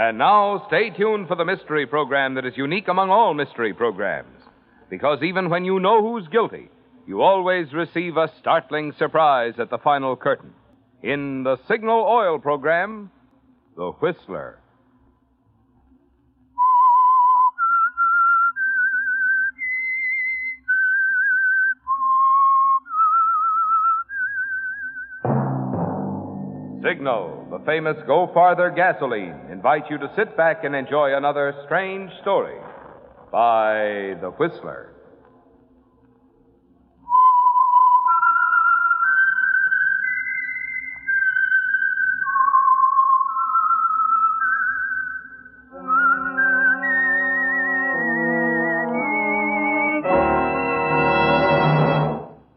And now, stay tuned for the mystery program that is unique among all mystery programs. Because even when you know who's guilty, you always receive a startling surprise at the final curtain. In the Signal Oil program, The Whistler. Signal, the famous Go Farther gasoline, invites you to sit back and enjoy another strange story by The Whistler.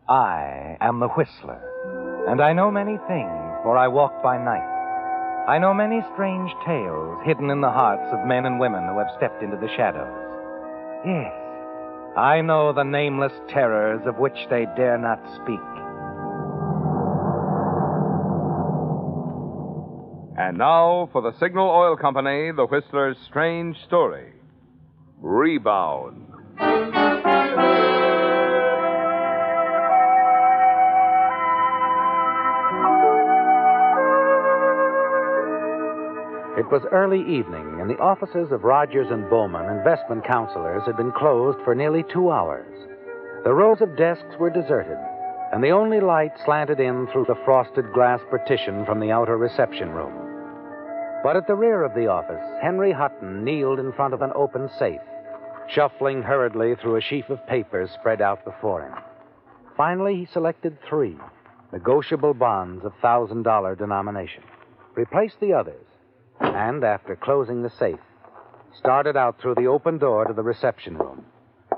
I am the Whistler, and I know many things, for I walk by night. I know many strange tales hidden in the hearts of men and women who have stepped into the shadows. Yes, I know the nameless terrors of which they dare not speak. And now, for the Signal Oil Company, The Whistler's strange story Rebound. It was early evening, and the offices of Rogers and Bowman, investment counselors, had been closed for nearly two hours. The rows of desks were deserted, and the only light slanted in through the frosted glass partition from the outer reception room. But at the rear of the office, Henry Hutton kneeled in front of an open safe, shuffling hurriedly through a sheaf of papers spread out before him. Finally, he selected three negotiable bonds of $1,000 denomination, replaced the others, and after closing the safe, started out through the open door to the reception room.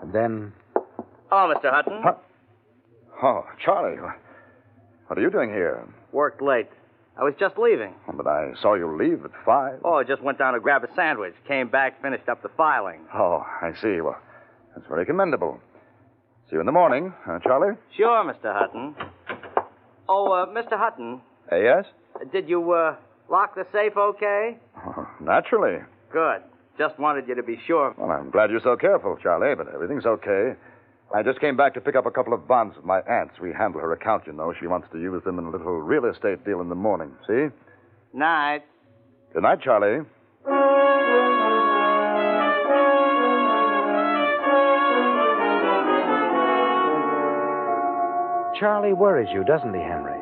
And then, Hello, Mr. Hutton. Oh, Charlie, what are you doing here? Worked late. I was just leaving. But I saw you leave at five. Oh, I just went down to grab a sandwich. Came back, finished up the filing. Oh, I see. Well, that's very commendable. See you in the morning, uh, Charlie. Sure, Mr. Hutton. Oh, uh, Mr. Hutton, Uh, yes? did you, uh, lock the safe okay? Naturally. Good. Just wanted you to be sure. Well, I'm glad you're so careful, Charlie, but everything's okay. I just came back to pick up a couple of bonds of my aunt's. We handle her account, you know. She wants to use them in a little real estate deal in the morning. See? Night. Good night, Charlie. Charlie worries you, doesn't he, Henry?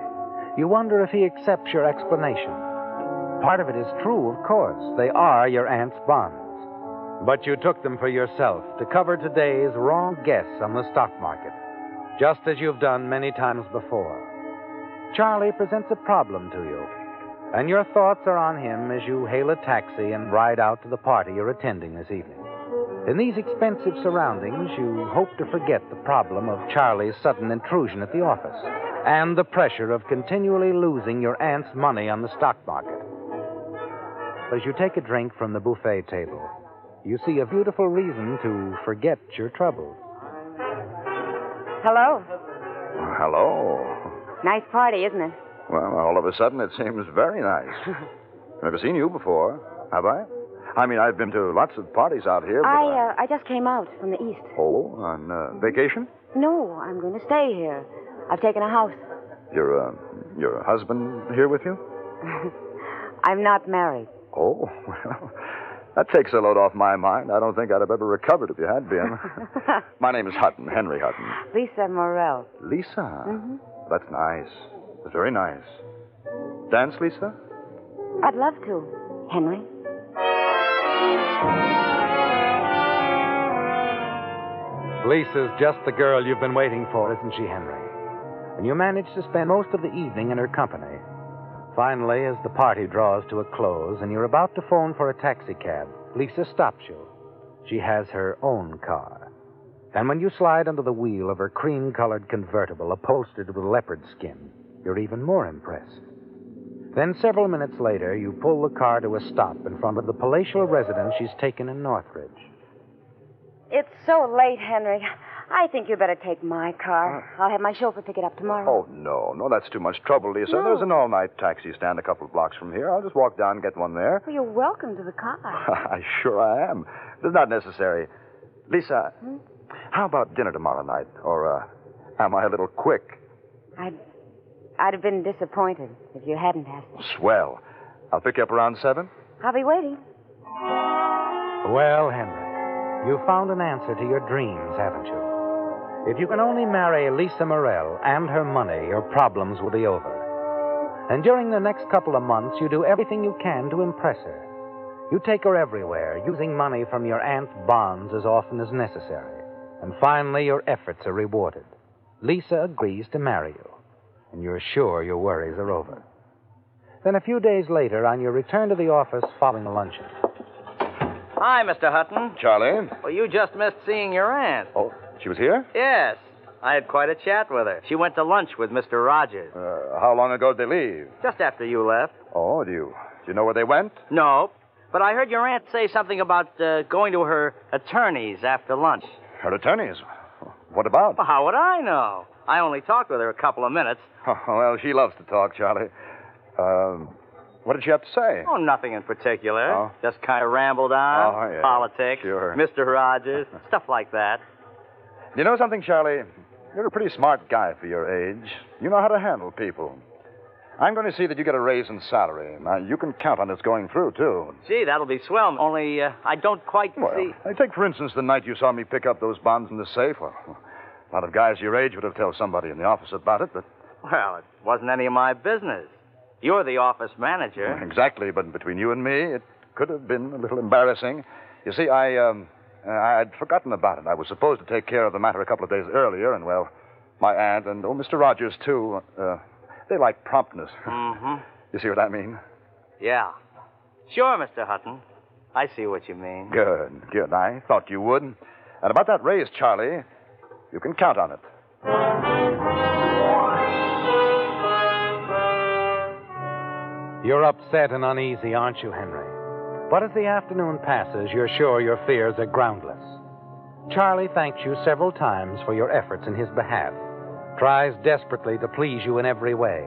You wonder if he accepts your explanation. Part of it is true, of course. They are your aunt's bonds. But you took them for yourself to cover today's wrong guess on the stock market, just as you've done many times before. Charlie presents a problem to you, and your thoughts are on him as you hail a taxi and ride out to the party you're attending this evening. In these expensive surroundings, you hope to forget the problem of Charlie's sudden intrusion at the office and the pressure of continually losing your aunt's money on the stock market. As you take a drink from the buffet table, you see a beautiful reason to forget your troubles. Hello. Hello. Nice party, isn't it? Well, all of a sudden, it seems very nice. Never seen you before, have I? I mean, I've been to lots of parties out here. But I uh, I just came out from the east. Oh, on uh, vacation? No, I'm going to stay here. I've taken a house. Your, uh, your husband here with you? I'm not married. Oh, well, that takes a load off my mind. I don't think I'd have ever recovered if you had been. my name is Hutton, Henry Hutton. Lisa Morell. Lisa? Mm-hmm. That's nice. That's very nice. Dance, Lisa? I'd love to, Henry. Lisa's just the girl you've been waiting for, isn't she, Henry? And you manage to spend most of the evening in her company. Finally, as the party draws to a close and you're about to phone for a taxicab, Lisa stops you. She has her own car. And when you slide under the wheel of her cream colored convertible upholstered with leopard skin, you're even more impressed. Then, several minutes later, you pull the car to a stop in front of the palatial residence she's taken in Northridge. It's so late, Henry. I think you better take my car. I'll have my chauffeur pick it up tomorrow. Oh, no, no, that's too much trouble, Lisa. No. There's an all night taxi stand a couple of blocks from here. I'll just walk down and get one there. Well, you're welcome to the car. I sure I am. It's not necessary. Lisa, how about dinner tomorrow night? Or uh, am I a little quick? I'd, I'd have been disappointed if you hadn't asked me. Swell. I'll pick you up around seven. I'll be waiting. Well, Henry, you found an answer to your dreams, haven't you? If you can only marry Lisa Morell and her money, your problems will be over. And during the next couple of months, you do everything you can to impress her. You take her everywhere, using money from your aunt's bonds as often as necessary. And finally, your efforts are rewarded. Lisa agrees to marry you, and you're sure your worries are over. Then, a few days later, on your return to the office following luncheon, Hi, Mr. Hutton. Charlie? Well, you just missed seeing your aunt. Oh, she was here? Yes. I had quite a chat with her. She went to lunch with Mr. Rogers. Uh, how long ago did they leave? Just after you left. Oh, do you, do you know where they went? No. But I heard your aunt say something about uh, going to her attorney's after lunch. Her attorneys. What about? Well, how would I know? I only talked with her a couple of minutes. Oh, well, she loves to talk, Charlie. Um, what did she have to say? Oh, nothing in particular. Oh. Just kind of rambled on. Oh, yeah. Politics. Sure. Mr. Rogers. stuff like that. You know something, Charlie? You're a pretty smart guy for your age. You know how to handle people. I'm going to see that you get a raise in salary. Now, you can count on this going through, too. Gee, that'll be swell. Only uh, I don't quite Well, see. I take, for instance, the night you saw me pick up those bonds in the safe. Well, a lot of guys your age would have told somebody in the office about it, but Well, it wasn't any of my business. You're the office manager. exactly. But between you and me, it could have been a little embarrassing. You see, I um, uh, I'd forgotten about it. I was supposed to take care of the matter a couple of days earlier, and well, my aunt and oh, Mr. Rogers too. Uh, they like promptness. Mm-hmm. You see what I mean? Yeah. Sure, Mr. Hutton. I see what you mean. Good, good. I thought you would. And about that raise, Charlie, you can count on it. You're upset and uneasy, aren't you, Henry? But as the afternoon passes, you're sure your fears are groundless. Charlie thanks you several times for your efforts in his behalf, tries desperately to please you in every way.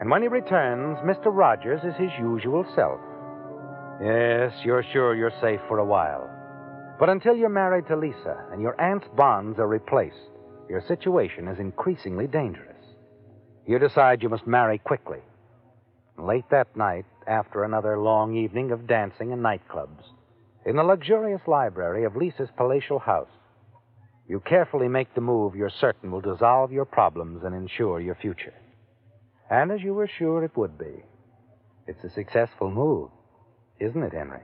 And when he returns, Mr. Rogers is his usual self. Yes, you're sure you're safe for a while. But until you're married to Lisa and your aunt's bonds are replaced, your situation is increasingly dangerous. You decide you must marry quickly. Late that night, after another long evening of dancing and nightclubs, in the luxurious library of Lisa's palatial house, you carefully make the move you're certain will dissolve your problems and ensure your future. And as you were sure it would be, it's a successful move, isn't it, Henry?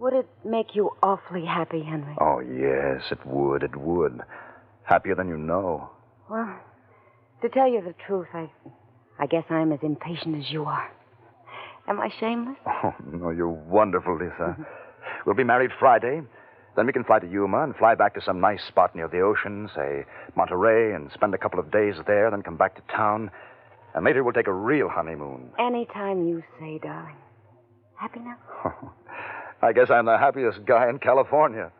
Would it make you awfully happy, Henry? Oh, yes, it would, it would. Happier than you know. Well, to tell you the truth, I, I guess I'm as impatient as you are. Am I shameless? Oh, no, you're wonderful, Lisa. we'll be married Friday. Then we can fly to Yuma and fly back to some nice spot near the ocean, say Monterey, and spend a couple of days there, then come back to town. And later we'll take a real honeymoon. Anytime you say, darling. Happy now? I guess I'm the happiest guy in California.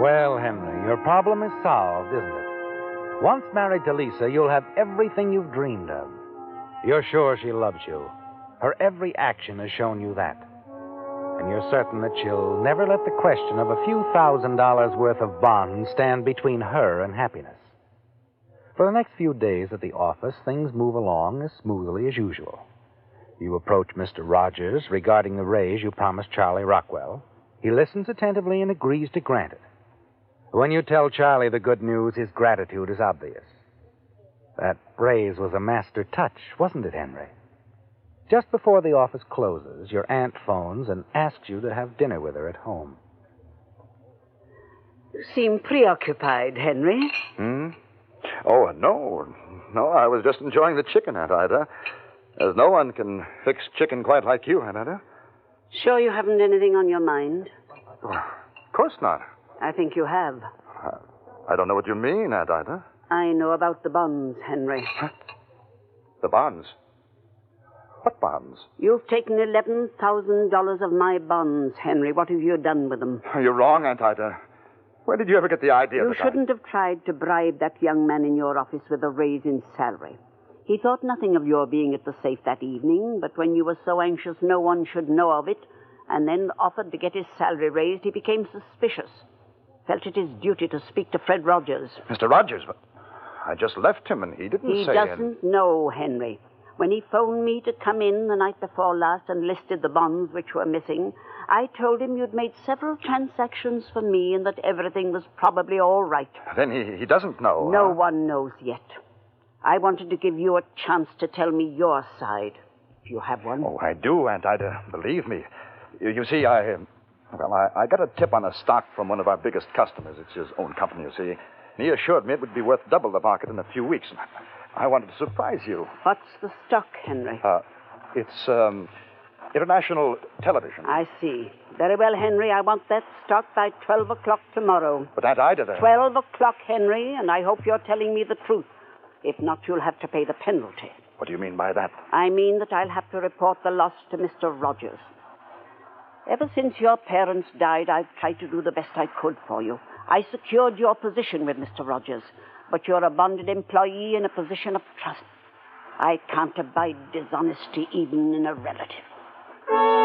Well, Henry, your problem is solved, isn't it? Once married to Lisa, you'll have everything you've dreamed of. You're sure she loves you. Her every action has shown you that. And you're certain that she'll never let the question of a few thousand dollars worth of bonds stand between her and happiness. For the next few days at the office, things move along as smoothly as usual. You approach Mr. Rogers regarding the raise you promised Charlie Rockwell. He listens attentively and agrees to grant it. When you tell Charlie the good news, his gratitude is obvious. That raise was a master touch, wasn't it, Henry? Just before the office closes, your aunt phones and asks you to have dinner with her at home. You seem preoccupied, Henry. Hmm? Oh, no. No, I was just enjoying the chicken, Aunt Ida. As no one can fix chicken quite like you, Aunt Ida. Sure you haven't anything on your mind? Of course not. I think you have. Uh, I don't know what you mean, Aunt Ida. I know about the bonds, Henry. The bonds. What bonds? You've taken $11,000 of my bonds, Henry. What have you done with them? You're wrong, Aunt Ida. Where did you ever get the idea You that I- shouldn't have tried to bribe that young man in your office with a raise in salary. He thought nothing of your being at the safe that evening, but when you were so anxious no one should know of it, and then offered to get his salary raised, he became suspicious. Felt it his duty to speak to Fred Rogers. Mr. Rogers, but I just left him and he didn't He say He doesn't know, Henry. When he phoned me to come in the night before last and listed the bonds which were missing, I told him you'd made several transactions for me and that everything was probably all right. Then he, he doesn't know. No huh? one knows yet. I wanted to give you a chance to tell me your side, if you have one. Oh, I do, Aunt Ida. Believe me. You, you see, I. um, Well, I, I got a tip on a stock from one of our biggest customers. It's his own company, you see. And he assured me it would be worth double the market in a few weeks. And I wanted to surprise you. What's the stock, Henry? Uh, it's um, international television. I see. Very well, Henry. I want that stock by 12 o'clock tomorrow. But Aunt Ida, there. 12 o'clock, Henry, and I hope you're telling me the truth. If not, you'll have to pay the penalty. What do you mean by that? I mean that I'll have to report the loss to Mr. Rogers. Ever since your parents died, I've tried to do the best I could for you. I secured your position with Mr. Rogers, but you're a bonded employee in a position of trust. I can't abide dishonesty even in a relative.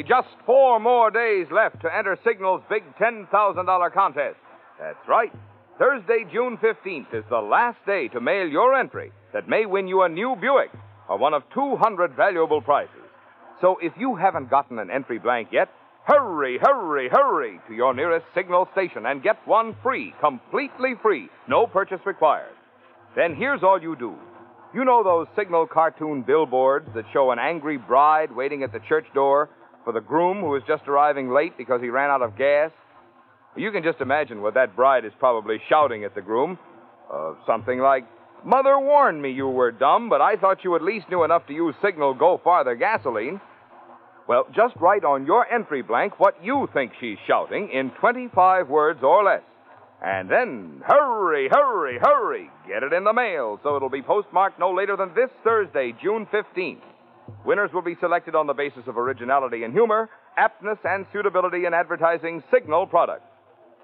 Just four more days left to enter Signal's big $10,000 contest. That's right. Thursday, June 15th is the last day to mail your entry that may win you a new Buick or one of 200 valuable prizes. So if you haven't gotten an entry blank yet, hurry, hurry, hurry to your nearest Signal station and get one free, completely free, no purchase required. Then here's all you do. You know those signal cartoon billboards that show an angry bride waiting at the church door for the groom who is just arriving late because he ran out of gas? You can just imagine what that bride is probably shouting at the groom. Uh, something like, Mother warned me you were dumb, but I thought you at least knew enough to use Signal Go Farther gasoline. Well, just write on your entry blank what you think she's shouting in 25 words or less. And then, hurry, hurry, hurry! Get it in the mail so it'll be postmarked no later than this Thursday, June 15th. Winners will be selected on the basis of originality and humor, aptness and suitability in advertising Signal products.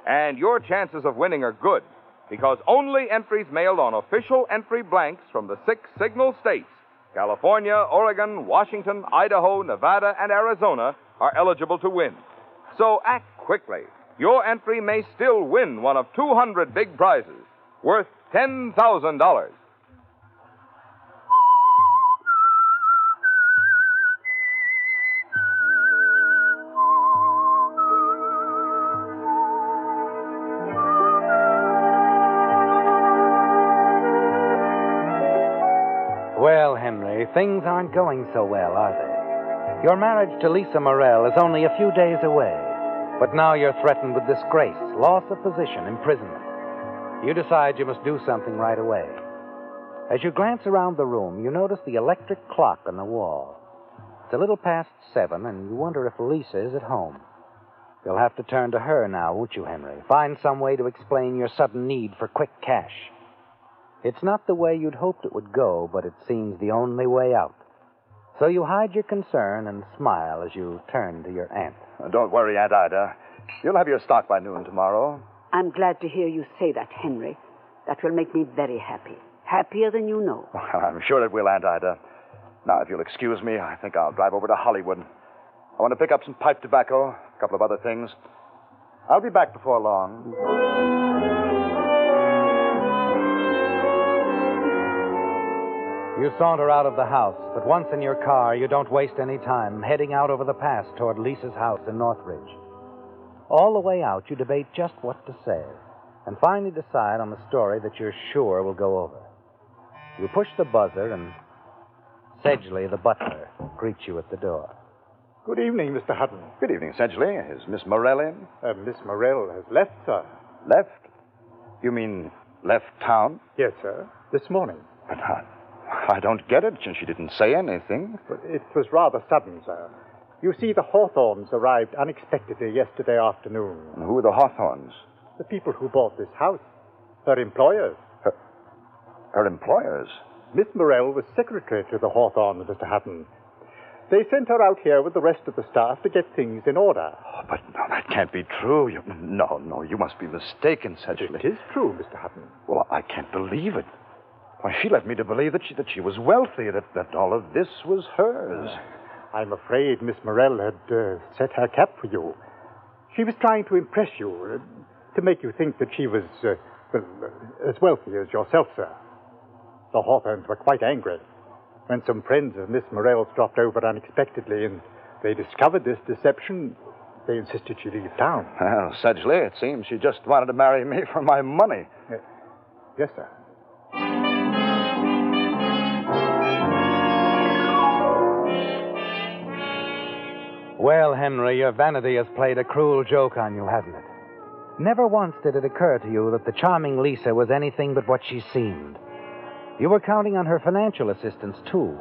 And your chances of winning are good because only entries mailed on official entry blanks from the six Signal states California, Oregon, Washington, Idaho, Nevada, and Arizona are eligible to win. So act quickly. Your entry may still win one of 200 big prizes worth $10,000. Things aren't going so well, are they? Your marriage to Lisa Morell is only a few days away, but now you're threatened with disgrace, loss of position, imprisonment. You decide you must do something right away. As you glance around the room, you notice the electric clock on the wall. It's a little past seven, and you wonder if Lisa is at home. You'll have to turn to her now, won't you, Henry? Find some way to explain your sudden need for quick cash. It's not the way you'd hoped it would go, but it seems the only way out. So you hide your concern and smile as you turn to your aunt. Uh, Don't worry, Aunt Ida. You'll have your stock by noon tomorrow. I'm glad to hear you say that, Henry. That will make me very happy. Happier than you know. Well, I'm sure it will, Aunt Ida. Now, if you'll excuse me, I think I'll drive over to Hollywood. I want to pick up some pipe tobacco, a couple of other things. I'll be back before long. You saunter out of the house, but once in your car, you don't waste any time heading out over the pass toward Lisa's house in Northridge. All the way out, you debate just what to say, and finally decide on the story that you're sure will go over. You push the buzzer, and Sedgley, the butler, greets you at the door. Good evening, Mr. Hutton. Good evening, Sedgley. Is Miss Morell in? Uh, Miss Morell has left, sir. Left? You mean left town? Yes, sir. This morning. But how, I don't get it. Since she didn't say anything. But it was rather sudden, sir. You see, the Hawthorns arrived unexpectedly yesterday afternoon. And who are the Hawthorns? The people who bought this house. Her employers. Her her employers. Miss Morell was secretary to the Hawthorns, Mr. Hutton. They sent her out here with the rest of the staff to get things in order. Oh, but no, that can't be true. You, no, no, you must be mistaken, Sedgley. It is true, Mr. Hutton. Well, I can't believe it. Why, she led me to believe that she, that she was wealthy, that, that all of this was hers. I'm afraid Miss Morell had uh, set her cap for you. She was trying to impress you, uh, to make you think that she was, uh, well, uh, as wealthy as yourself, sir. The Hawthorns were quite angry when some friends of Miss Morell's dropped over unexpectedly and they discovered this deception. They insisted she leave town. Well, Sedgley, it seems she just wanted to marry me for my money. Yes, sir. Well, Henry, your vanity has played a cruel joke on you, hasn't it? Never once did it occur to you that the charming Lisa was anything but what she seemed. You were counting on her financial assistance, too.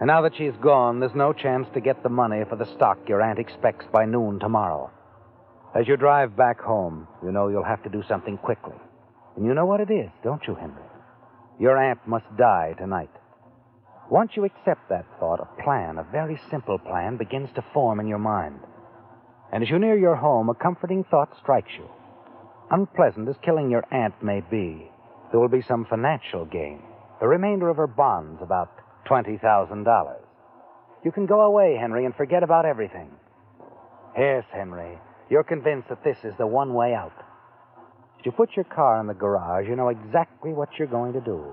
And now that she's gone, there's no chance to get the money for the stock your aunt expects by noon tomorrow. As you drive back home, you know you'll have to do something quickly. And you know what it is, don't you, Henry? Your aunt must die tonight. Once you accept that thought, a plan, a very simple plan, begins to form in your mind. And as you near your home, a comforting thought strikes you. Unpleasant as killing your aunt may be, there will be some financial gain. The remainder of her bonds, about $20,000. You can go away, Henry, and forget about everything. Yes, Henry, you're convinced that this is the one way out. As you put your car in the garage, you know exactly what you're going to do.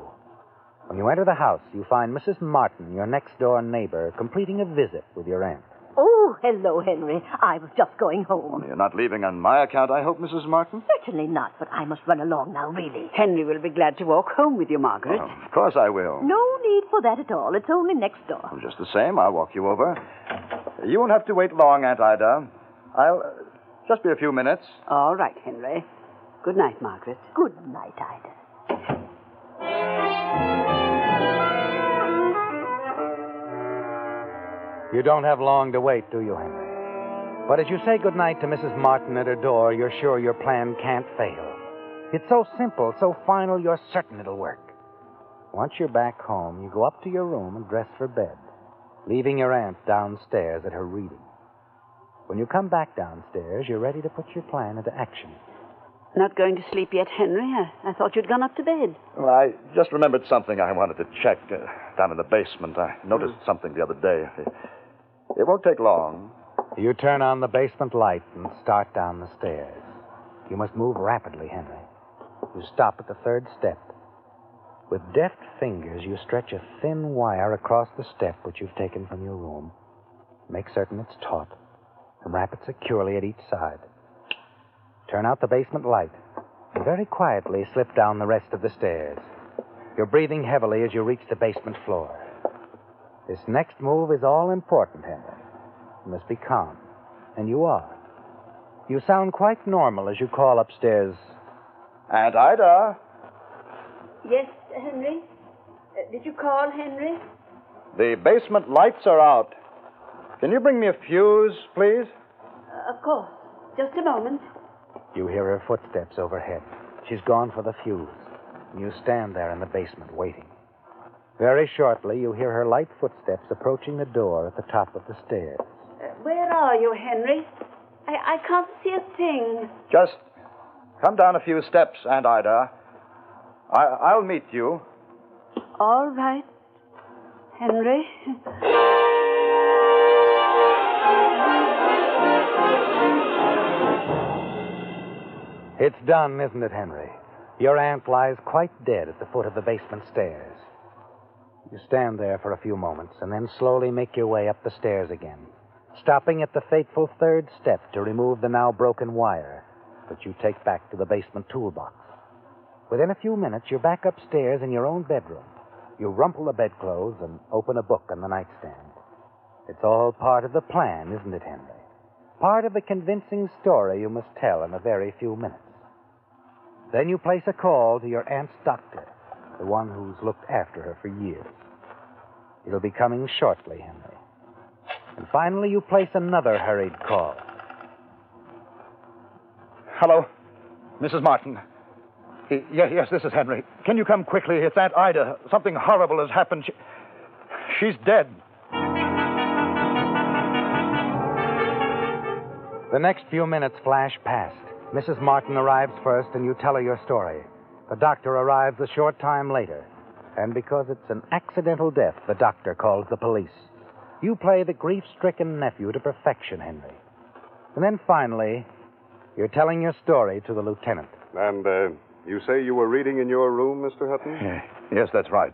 When you enter the house, you find Mrs. Martin, your next door neighbor, completing a visit with your aunt. Oh, hello, Henry. I was just going home. You're not leaving on my account, I hope, Mrs. Martin? Certainly not, but I must run along now, really. Henry will be glad to walk home with you, Margaret. Oh, of course I will. No need for that at all. It's only next door. Well, just the same, I'll walk you over. You won't have to wait long, Aunt Ida. I'll uh, just be a few minutes. All right, Henry. Good night, Margaret. Good night, Ida. You don't have long to wait, do you, Henry? But as you say goodnight to Mrs. Martin at her door, you're sure your plan can't fail. It's so simple, so final, you're certain it'll work. Once you're back home, you go up to your room and dress for bed, leaving your aunt downstairs at her reading. When you come back downstairs, you're ready to put your plan into action. Not going to sleep yet, Henry? I, I thought you'd gone up to bed. Well, I just remembered something I wanted to check uh, down in the basement. I noticed something the other day. It, it won't take long. You turn on the basement light and start down the stairs. You must move rapidly, Henry. You stop at the third step. With deft fingers, you stretch a thin wire across the step which you've taken from your room. Make certain it's taut, and wrap it securely at each side. Turn out the basement light, and very quietly slip down the rest of the stairs. You're breathing heavily as you reach the basement floor. This next move is all important, Henry. You must be calm, and you are. You sound quite normal as you call upstairs. Aunt Ida, Yes, Henry? Uh, did you call, Henry? the basement lights are out. Can you bring me a fuse, please? Uh, of course. Just a moment. You hear her footsteps overhead. She's gone for the fuse. You stand there in the basement waiting. Very shortly, you hear her light footsteps approaching the door at the top of the stairs. Uh, where are you, Henry? I, I can't see a thing. Just come down a few steps, Aunt Ida. I, I'll meet you. All right, Henry. It's done, isn't it, Henry? Your aunt lies quite dead at the foot of the basement stairs. You stand there for a few moments and then slowly make your way up the stairs again, stopping at the fateful third step to remove the now broken wire that you take back to the basement toolbox. Within a few minutes, you're back upstairs in your own bedroom. You rumple the bedclothes and open a book on the nightstand. It's all part of the plan, isn't it, Henry? Part of the convincing story you must tell in a very few minutes. Then you place a call to your aunt's doctor. the one who's looked after her for years. It'll be coming shortly, Henry. And finally, you place another hurried call. Hello, Mrs. Martin. Y- Yes, yes, this is Henry. Can you come quickly? It's Aunt Ida. Something horrible has happened. She... She's dead. The next few minutes flash past. Mrs. Martin arrives first, and you tell her your story. The doctor arrives a short time later. And because it's an accidental death, the doctor calls the police. You play the grief stricken nephew to perfection, Henry. And then finally, you're telling your story to the lieutenant. And uh, you say you were reading in your room, Mr. Hutton? Yes, that's right.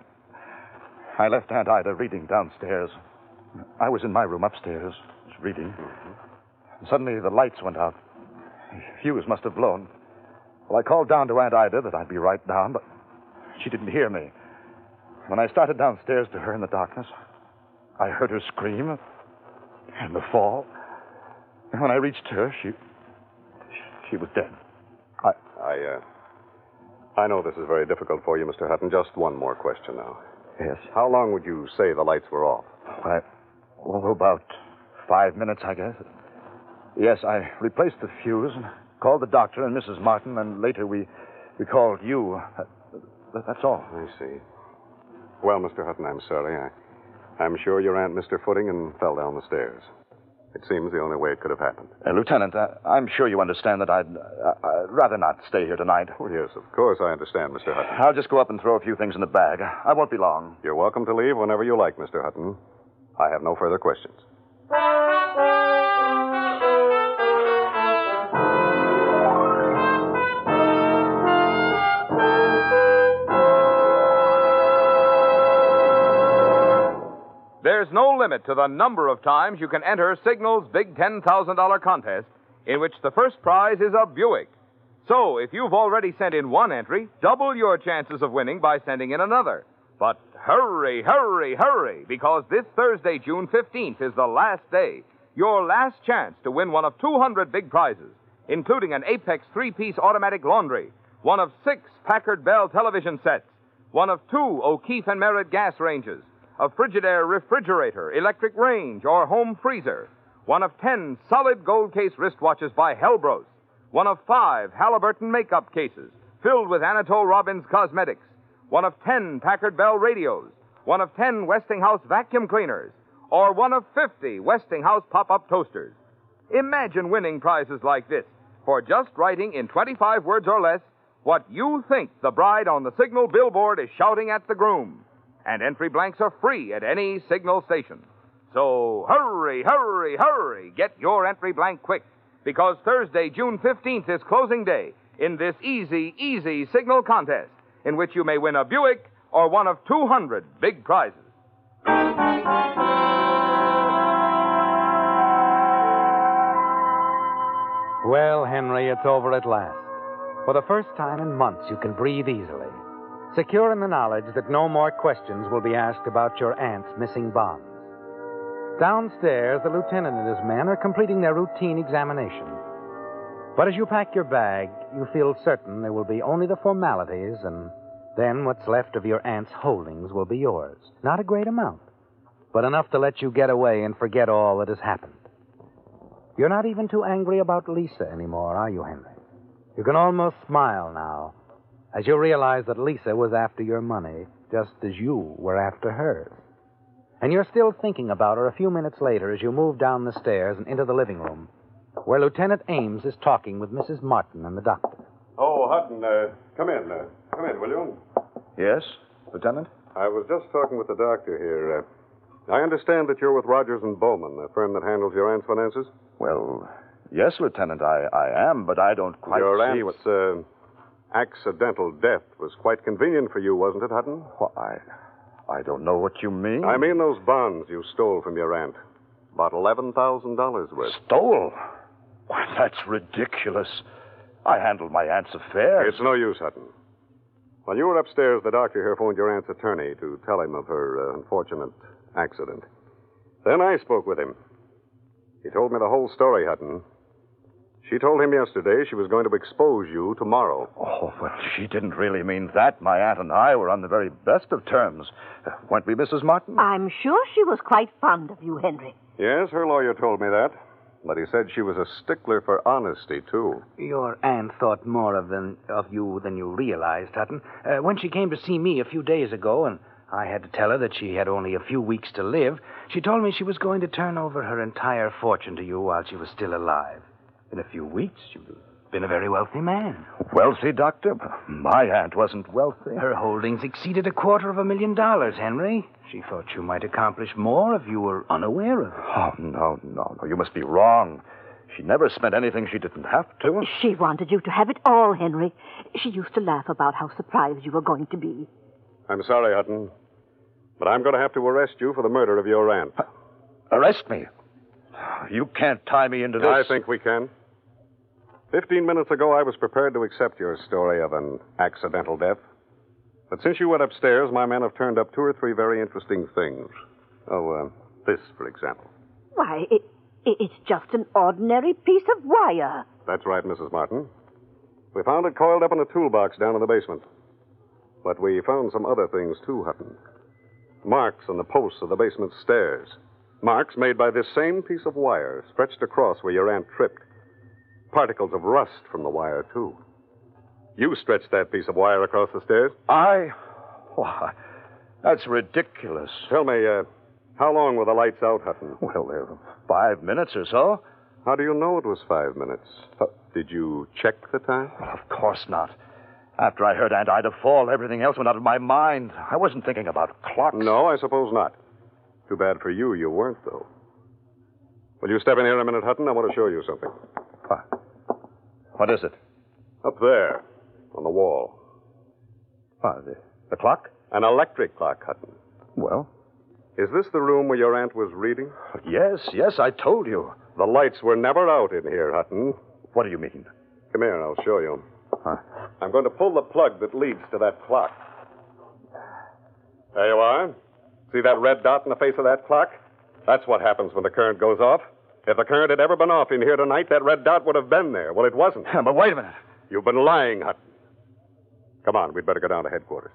I left Aunt Ida reading downstairs. I was in my room upstairs, reading. Suddenly, the lights went out. Fuse must have blown. Well, I called down to Aunt Ida that I'd be right down, but she didn't hear me. When I started downstairs to her in the darkness, I heard her scream and the fall. And when I reached her, she she was dead. I, I uh, I know this is very difficult for you, Mr. Hutton. Just one more question now. Yes. How long would you say the lights were off? I, well, about five minutes, I guess. Yes, I replaced the fuse and called the doctor and Mrs. Martin, and later we, we called you. That, that- that's all. I see. Well, Mr. Hutton, I'm sorry. I, I'm sure your aunt missed her footing and fell down the stairs. It seems the only way it could have happened. Uh, Lieutenant, I, I'm sure you understand that I'd, uh, I'd rather not stay here tonight. Oh, yes, of course I understand, Mr. Hutton. I'll just go up and throw a few things in the bag. I won't be long. You're welcome to leave whenever you like, Mr. Hutton. I have no further questions. No limit to the number of times you can enter Signal's big $10,000 contest, in which the first prize is a Buick. So, if you've already sent in one entry, double your chances of winning by sending in another. But hurry, hurry, hurry, because this Thursday, June 15th, is the last day. Your last chance to win one of 200 big prizes, including an Apex three piece automatic laundry, one of six Packard Bell television sets, one of two O'Keefe and Merritt gas ranges, a Frigidaire refrigerator, electric range, or home freezer, one of ten solid gold case wristwatches by Helbros, one of five Halliburton makeup cases filled with Anatole Robbins cosmetics, one of ten Packard Bell radios, one of ten Westinghouse vacuum cleaners, or one of 50 Westinghouse pop up toasters. Imagine winning prizes like this for just writing in 25 words or less what you think the bride on the signal billboard is shouting at the groom. And entry blanks are free at any signal station. So hurry, hurry, hurry. Get your entry blank quick. Because Thursday, June 15th is closing day in this easy, easy signal contest in which you may win a Buick or one of 200 big prizes. Well, Henry, it's over at last. For the first time in months, you can breathe easily, secure in the knowledge that no more questions will be asked about your aunt's missing bonds. Downstairs, the lieutenant and his men are completing their routine examination. But as you pack your bag, you feel certain there will be only the formalities, and then what's left of your aunt's holdings will be yours. Not a great amount, but enough to let you get away and forget all that has happened. You're not even too angry about Lisa anymore, are you, Henry? You can almost smile now as you realize that Lisa was after your money just as you were after hers. And you're still thinking about her a few minutes later as you move down the stairs and into the living room, where Lieutenant Ames is talking with Mrs. Martin and the doctor. Oh, Hutton, uh, come in. Uh, come in, will you? Yes, Lieutenant? I was just talking with the doctor here. Uh, I understand that you're with Rogers and Bowman, the firm that handles your aunt's finances. Well, yes, Lieutenant, I, I am, but I don't quite your see aunt's what. Accidental death was quite convenient for you, wasn't it, Hutton? Why, I don't know what you mean. I mean those bonds you stole from your aunt. About $11,000 worth. Stole? Why, that's ridiculous. I handled my aunt's affairs. It's no use, Hutton. When you were upstairs, the doctor here phoned your aunt's attorney to tell him of her uh, unfortunate accident. Then I spoke with him. He told me the whole story, Hutton. She told him yesterday she was going to expose you tomorrow. Oh, well, she didn't really mean that. My aunt and I were on the very best of terms. Uh, weren't we, Mrs. Martin? I'm sure she was quite fond of you, Henry. Yes, her lawyer told me that. But he said she was a stickler for honesty, too. Your aunt thought more of, than, of you than you realized, Hutton. Uh, when she came to see me a few days ago, and I had to tell her that she had only a few weeks to live, she told me she was going to turn over her entire fortune to you while she was still alive. In a few weeks, you'd have been a very wealthy man. Wealthy, Doctor? My aunt wasn't wealthy. Her holdings exceeded a quarter of a million dollars, Henry. She thought you might accomplish more if you were unaware of it. Oh, no, no, no. You must be wrong. She never spent anything she didn't have to. She wanted you to have it all, Henry. She used to laugh about how surprised you were going to be. I'm sorry, Hutton, but I'm going to have to arrest you for the murder of your aunt. Arrest me? You can't tie me into this. I think we can. Fifteen minutes ago, I was prepared to accept your story of an accidental death. But since you went upstairs, my men have turned up two or three very interesting things. Oh, uh, this, for example. Why, it, it, it's just an ordinary piece of wire. That's right, Mrs. Martin. We found it coiled up in a toolbox down in the basement. But we found some other things, too, Hutton. Marks on the posts of the basement stairs. Marks made by this same piece of wire stretched across where your aunt tripped. Particles of rust from the wire, too. You stretched that piece of wire across the stairs. I? Why, that's ridiculous. Tell me, uh, how long were the lights out, Hutton? Well, there were five minutes or so. How do you know it was five minutes? Uh, did you check the time? Well, of course not. After I heard Aunt Ida fall, everything else went out of my mind. I wasn't thinking about clocks. No, I suppose not. Too bad for you, you weren't, though. Will you step in here a minute, Hutton? I want to show you something. What? What is it? Up there, on the wall. What, the, the clock? An electric clock, Hutton. Well? Is this the room where your aunt was reading? Yes, yes, I told you. The lights were never out in here, Hutton. What do you mean? Come here, I'll show you. Huh? I'm going to pull the plug that leads to that clock. There you are. See that red dot in the face of that clock? That's what happens when the current goes off. If the current had ever been off in here tonight, that red dot would have been there. Well, it wasn't. but wait a minute. You've been lying, Hutton. Come on, we'd better go down to headquarters.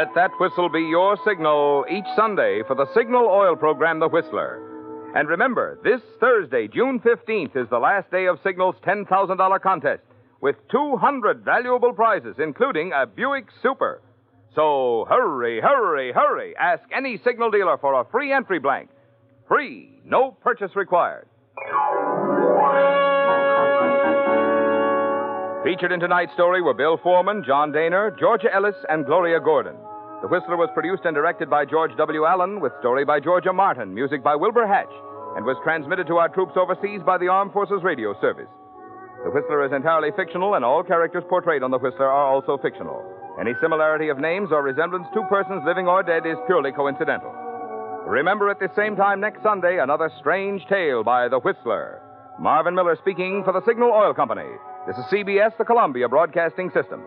Let that whistle be your signal each Sunday for the Signal Oil program, The Whistler. And remember, this Thursday, June 15th, is the last day of Signal's $10,000 contest with 200 valuable prizes, including a Buick Super. So hurry, hurry, hurry. Ask any Signal dealer for a free entry blank. Free, no purchase required. Featured in tonight's story were Bill Forman, John Dehner, Georgia Ellis, and Gloria Gordon. The Whistler was produced and directed by George W. Allen, with story by Georgia Martin, music by Wilbur Hatch, and was transmitted to our troops overseas by the Armed Forces Radio Service. The Whistler is entirely fictional, and all characters portrayed on The Whistler are also fictional. Any similarity of names or resemblance to persons living or dead is purely coincidental. Remember at the same time next Sunday, another strange tale by The Whistler. Marvin Miller speaking for the Signal Oil Company. This is CBS, the Columbia Broadcasting System.